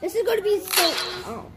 This is going to be so. Oh.